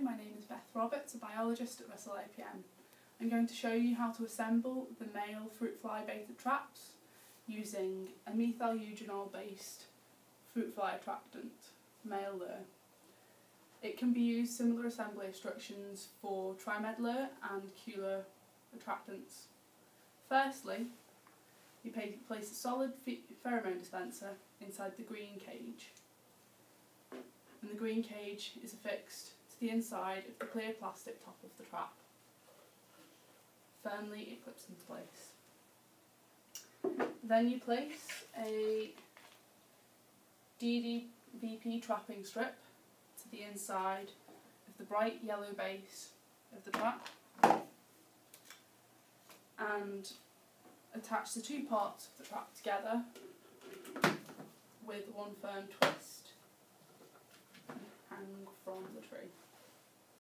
My name is Beth Roberts, a biologist at Russell IPM. I'm going to show you how to assemble the male fruit fly baited traps using a methyl eugenol based fruit fly attractant, male lure. It can be used similar assembly instructions for trimed lure and Cuelure attractants. Firstly, you place a solid pheromone dispenser inside the green cage and the green cage is affixed the inside of the clear plastic top of the trap. Firmly it clips into place. Then you place a DDVP trapping strip to the inside of the bright yellow base of the trap and attach the two parts of the trap together with one firm twist hang from the tree.